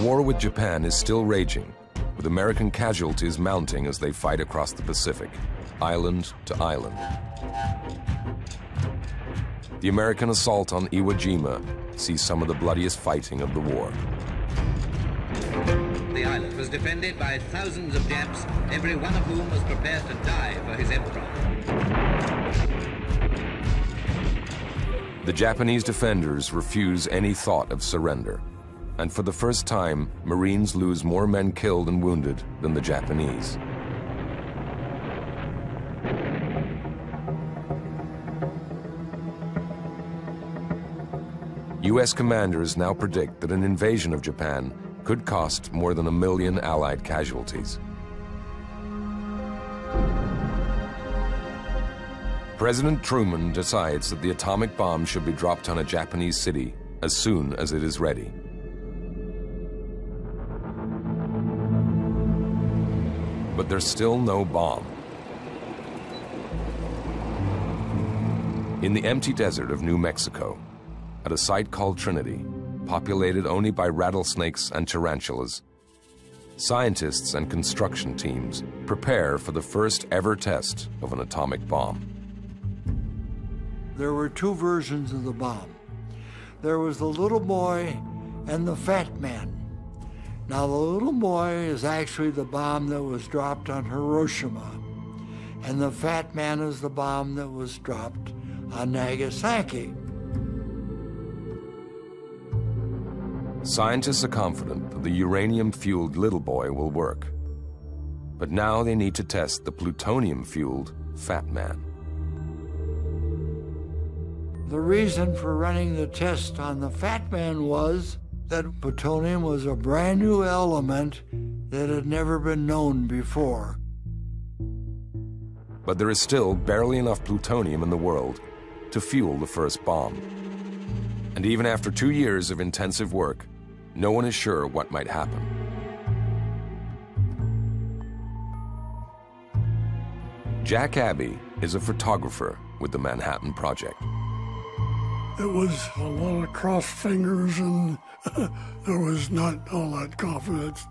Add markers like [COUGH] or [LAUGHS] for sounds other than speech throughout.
war with Japan is still raging, with American casualties mounting as they fight across the Pacific, island to island. The American assault on Iwo Jima sees some of the bloodiest fighting of the war. The island was defended by thousands of Japs, every one of whom was prepared to die for his emperor. The Japanese defenders refuse any thought of surrender. And for the first time, Marines lose more men killed and wounded than the Japanese. U.S. commanders now predict that an invasion of Japan could cost more than a million Allied casualties. President Truman decides that the atomic bomb should be dropped on a Japanese city as soon as it is ready. But there's still no bomb. In the empty desert of New Mexico, at a site called Trinity, populated only by rattlesnakes and tarantulas, scientists and construction teams prepare for the first ever test of an atomic bomb. There were two versions of the bomb. There was the little boy and the fat man. Now, the little boy is actually the bomb that was dropped on Hiroshima, and the fat man is the bomb that was dropped on Nagasaki. Scientists are confident that the uranium-fueled Little Boy will work. But now they need to test the plutonium-fueled Fat Man. The reason for running the test on the Fat Man was that plutonium was a brand new element that had never been known before. But there is still barely enough plutonium in the world to fuel the first bomb. And even after two years of intensive work, no one is sure what might happen. Jack Aeby is a photographer with the Manhattan Project. It was a lot of crossed fingers and [LAUGHS] there was not all that confidence.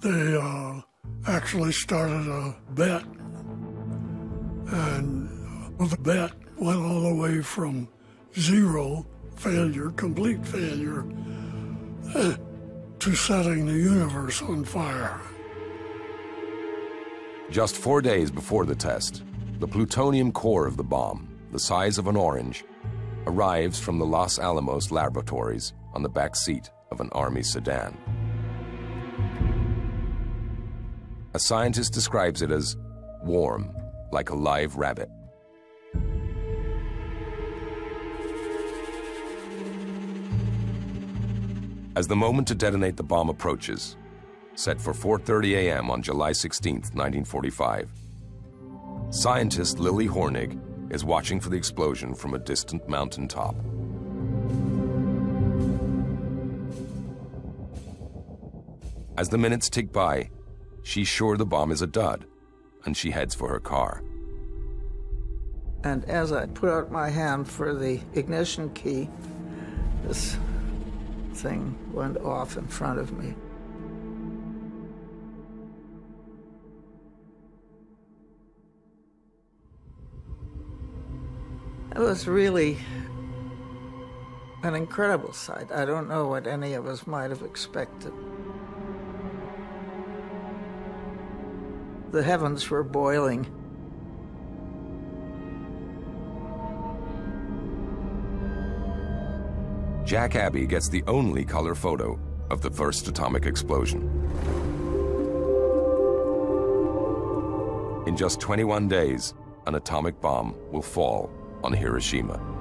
They uh, actually started a bet, and the bet went all the way from zero failure, complete failure, to setting the universe on fire. Just four days before the test, the plutonium core of the bomb, the size of an orange, arrives from the Los Alamos laboratories on the back seat of an Army sedan. A scientist describes it as warm, like a live rabbit. As the moment to detonate the bomb approaches, set for 4.30 a.m. on July 16, 1945, scientist Lily Hornig is watching for the explosion from a distant mountain top. As the minutes tick by, she's sure the bomb is a dud, and she heads for her car. And as I put out my hand for the ignition key, this thing went off in front of me. It was really an incredible sight. I don't know what any of us might have expected. The heavens were boiling. Jack Aeby gets the only color photo of the first atomic explosion. In just 21 days, an atomic bomb will fall on Hiroshima.